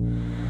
you